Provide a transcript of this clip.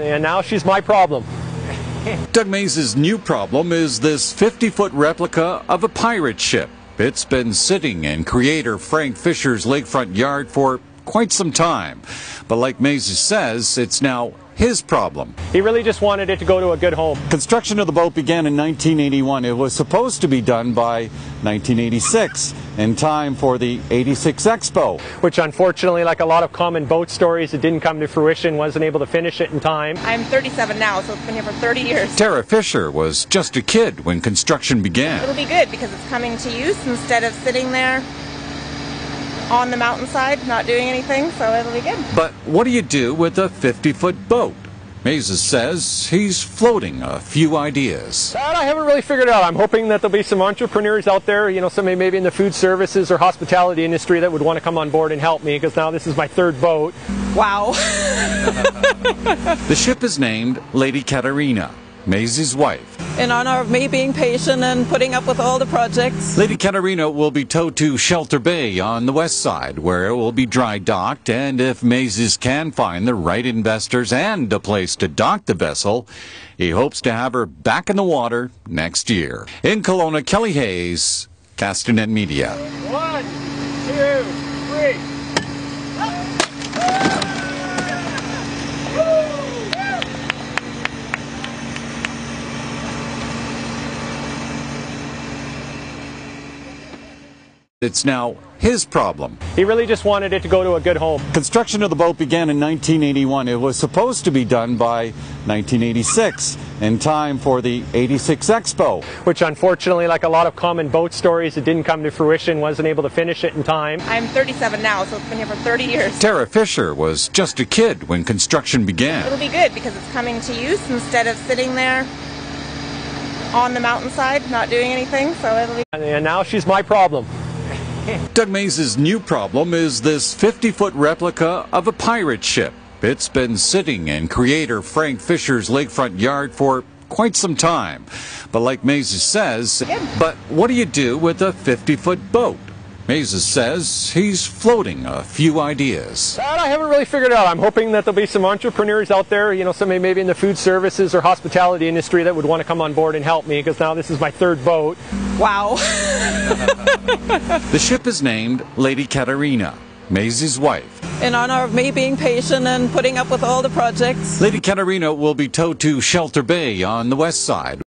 And now she's my problem. Doug Mays' new problem is this 50 foot replica of a pirate ship. It's been sitting in creator Frank Fisher's lakefront yard for quite some time. But like Mays says, it's now his problem. He really just wanted it to go to a good home. Construction of the boat began in 1981. It was supposed to be done by 1986 in time for the 86 Expo. Which unfortunately, like a lot of common boat stories, it didn't come to fruition, wasn't able to finish it in time. I'm 37 now, so it's been here for 30 years. Tara Fisher was just a kid when construction began. It'll be good because it's coming to use instead of sitting there on the mountainside, not doing anything, so it'll be good. But what do you do with a 50 foot boat? Mays says he's floating a few ideas. That I haven't really figured out. I'm hoping that there'll be some entrepreneurs out there, you know, somebody maybe in the food services or hospitality industry that would want to come on board and help me because now this is my third boat. Wow. the ship is named Lady Katarina. Mays' wife. In honor of me being patient and putting up with all the projects. Lady Katarina will be towed to Shelter Bay on the west side, where it will be dry docked, and if Mays can find the right investors and a place to dock the vessel, he hopes to have her back in the water next year. In Kelowna, Kelly Hayes, Castanet Media. One, two, three. It's now his problem. He really just wanted it to go to a good home. Construction of the boat began in 1981. It was supposed to be done by 1986 in time for the 86 Expo. Which unfortunately, like a lot of common boat stories, it didn't come to fruition, wasn't able to finish it in time. I'm 37 now, so it's been here for 30 years. Tara Fisher was just a kid when construction began. It'll be good because it's coming to use instead of sitting there on the mountainside, not doing anything, so it'll be... And now she's my problem. Doug Mays' new problem is this 50 foot replica of a pirate ship. It's been sitting in creator Frank Fisher's lakefront yard for quite some time. But like Mays says, but what do you do with a 50 foot boat? Mays says he's floating a few ideas. That I haven't really figured out. I'm hoping that there'll be some entrepreneurs out there, you know, somebody maybe in the food services or hospitality industry that would want to come on board and help me because now this is my third boat. Wow. the ship is named Lady Katarina. Mays' wife. In honor of me being patient and putting up with all the projects. Lady Katarina will be towed to Shelter Bay on the west side.